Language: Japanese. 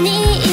に